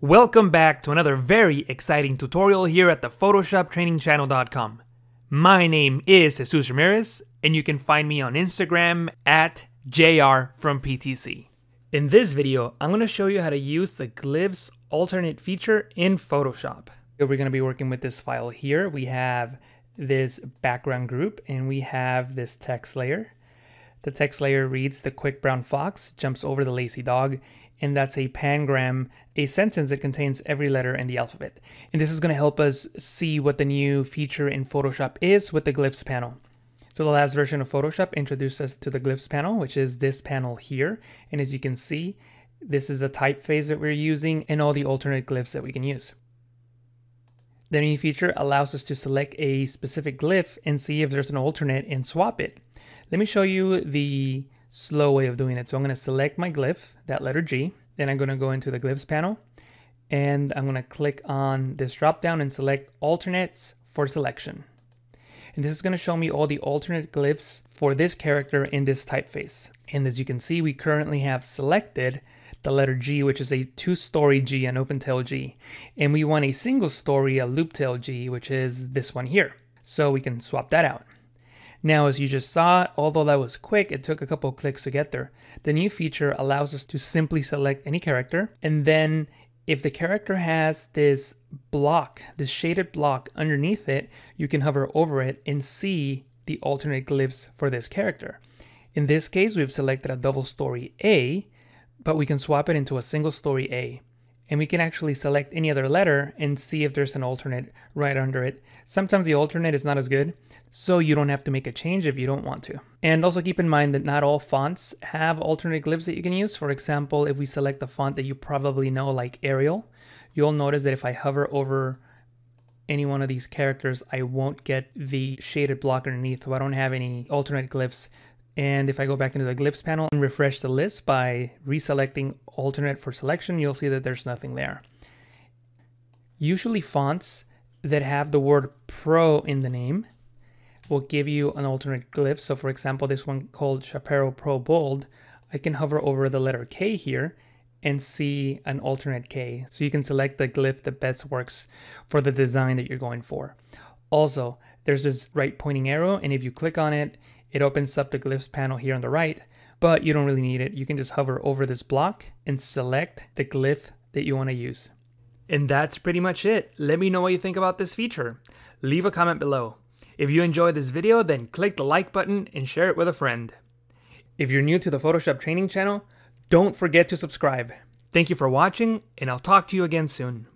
Welcome back to another very exciting tutorial here at the PhotoshopTrainingChannel.com. My name is Jesus Ramirez, and you can find me on Instagram at JR from PTC. In this video, I'm going to show you how to use the Glyphs alternate feature in Photoshop. We're going to be working with this file here. We have this background group and we have this text layer. The text layer reads the quick brown fox jumps over the lazy dog and that's a pangram, a sentence that contains every letter in the alphabet. And this is going to help us see what the new feature in Photoshop is with the glyphs panel. So the last version of Photoshop introduced us to the glyphs panel, which is this panel here. And as you can see, this is the typeface that we're using and all the alternate glyphs that we can use. The new feature allows us to select a specific glyph and see if there's an alternate and swap it. Let me show you the slow way of doing it. So I'm going to select my glyph, that letter G. Then I'm going to go into the glyphs panel and I'm going to click on this drop down and select alternates for selection. And this is going to show me all the alternate glyphs for this character in this typeface. And as you can see, we currently have selected the letter G, which is a two-story G, an open tail G. And we want a single story, a loop tail G, which is this one here. So we can swap that out. Now, as you just saw, although that was quick, it took a couple clicks to get there. The new feature allows us to simply select any character, and then if the character has this block, this shaded block underneath it, you can hover over it and see the alternate glyphs for this character. In this case, we've selected a double story A, but we can swap it into a single story A. And we can actually select any other letter and see if there's an alternate right under it. Sometimes the alternate is not as good, so you don't have to make a change if you don't want to. And also keep in mind that not all fonts have alternate glyphs that you can use. For example, if we select a font that you probably know like Arial, you'll notice that if I hover over any one of these characters, I won't get the shaded block underneath, so I don't have any alternate glyphs. And if I go back into the glyphs panel and refresh the list by reselecting alternate for selection, you'll see that there's nothing there. Usually fonts that have the word pro in the name will give you an alternate glyph. So for example, this one called Chaparral Pro Bold, I can hover over the letter K here and see an alternate K. So you can select the glyph that best works for the design that you're going for. Also, there's this right pointing arrow, and if you click on it, it opens up the glyphs panel here on the right, but you don't really need it. You can just hover over this block and select the glyph that you want to use. And that's pretty much it. Let me know what you think about this feature. Leave a comment below. If you enjoyed this video, then click the like button and share it with a friend. If you're new to the Photoshop training channel, don't forget to subscribe. Thank you for watching, and I'll talk to you again soon.